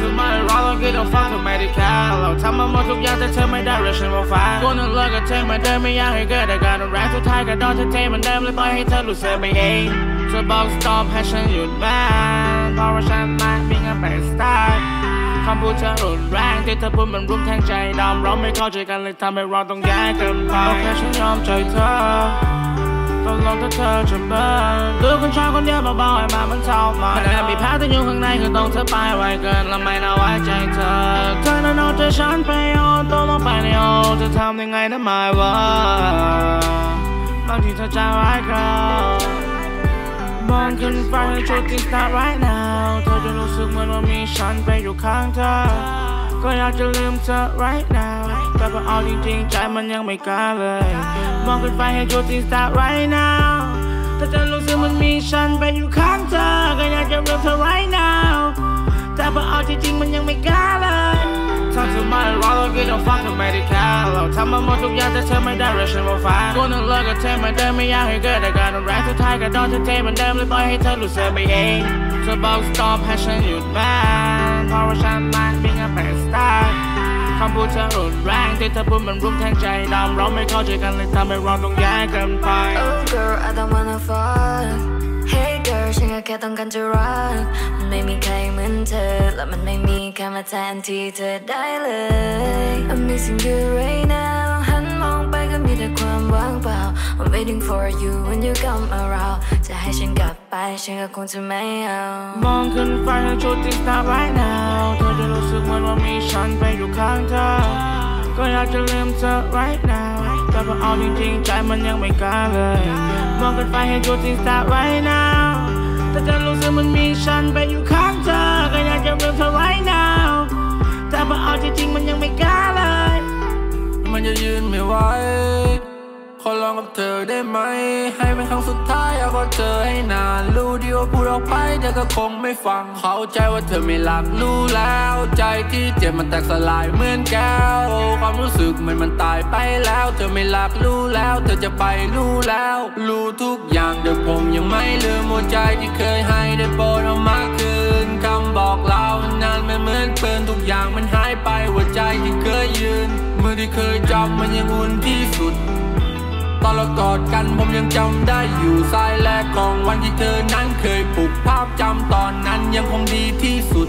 ทำไมรอต้องคิดต้องฟังทำไมได้แค่เราทำมาหมดทุกอย่างแต่เธอไม่ได้เรื่องฉันมาฟังกูนั่งเลิกกับเธอเมือเดิมไม่อยากให้เกิดอาการรุนแรงสุดท้ายก็โดนเธอเทเหมือนเดิมเลยปล่อยให้เธอรู้สึกไปเองเธอบอก stop ให้ฉันหยุดบ้าเพราะว่าฉันไม่มีเงินไป start คำพูดเธอรุนแรงที่เธอพูดมันรุมแทงใจดำเราไม่เข้าใจกันเลยทำให้เราต้องแยกกันไปโอเคฉันยอมใจเธอ กลงถ้าเธอจะเบิร์นดูคนชายคนเดียวเบาๆให้มามันเท่ามาแต่มีแพ้ที่อยู่ข้างในคือต้องเธอไปไวเกินและไม่น่าไว้ใจเธอเธอนั้นเอาใจฉันไปโยนตัวลงไปในโอจะทำยังไงนะไม่ว่าบางทีเธอใจร้ายเขามองขึ้นไปให้โชว์ติดตา right now เธอจะรู้สึกเหมือนว่ามีฉันไปอยู่ข้างเธอ ก็อยากจะลืมเธอ right now แต่พอเอาจริงๆใจมันยังไม่กล้าเลย มองขึ้นไปให้โชว์ติดตา right now เธอจะรู้สึกมันมีฉันไปอยู่ข้างเธอ ก็อยากจะลืมเธอ right now แต่พอเอาจริงๆมันยังไม่กล้าเลย ทำทำไมรอเราคิดต้องฟังทำไมได้แค่เราทำมาหมดทุกอย่างแต่เธอไม่ได้เรื่องฉันมาฟังกูนั่งเลิกกับเธอเหมือนเดิมไม่อยากให้เกิดอาการรุนแรงสุดท้ายก็โดนเธอเทเหมือนเดิมเลยปล่อยให้เธอรู้สึกไปเองเธอบอก stop ให้ฉันหยุดบ้างเพราะว่าฉันไม่มีเงินไป start คำพูดเธอรุนแรงที่เธอพูดมันรุมแทงใจดำเราไม่เข้าใจกันเลยทำให้เราต้องแยกกันไป Oh girl I don't wanna fuck Hey girl ฉันก็แค่ต้องการจะรัก มันไม่มีใครเหมือนเธอ และมันไม่มีใครมาแทนที่เธอได้เลย I'm missing you right now หันมองไปก็มีแต่ความว่างเปล่า I'm waiting for you when you come around จะให้ฉันกลับไปฉันก็คงจะไม่เอามองขึ้นไปให้ชุดที่ start right now เธอจะรู้สึกเหมือนว่ามีฉันไปอยู่ข้างเธอ ก็อยากจะลืมเธอ right now แต่พอเอาจริงๆใจมันยังไม่กล้าเลย มองขึ้นไปให้ชุดที่ start right now เธอจะรู้สึกมันมีฉันไปอยู่ข้างเธอก็อยากจะเป็นเธอไว้ now แต่พอเอาจริงๆมันยังไม่กล้าเลย มันจะยืนไม่ไหว ลองกับเธอได้ไหม ให้เป็นครั้งสุดท้ายอยากขอเธอให้นาน รู้ดีว่าพูดออกไปเธอก็คงไม่ฟัง เข้าใจว่าเธอไม่รักรู้แล้ว ใจที่เจ็บมันแตกสลายเหมือนแก้ว ความรู้สึกมือนมันตายไปแล้ว เธอไม่รักรู้แล้ว เธอจะไปรู้แล้ว รู้ทุกอย่างแต่ผมยังไม่ลืมหัวใจที่เคยให้ได้โปรดเอามาคืนคำบอกเล่านานมันเหมือนเปินทุกอย่างมันหายไปหัวใจที่เคยยืนมือที่เคยจับมันยังอุ่นที่สุด ตอนเรากอดกันผมยังจำได้อยู่สายแรกของวันที่เธอนั้นเคยปลุกภาพจำตอนนั้นยังคงดีที่สุด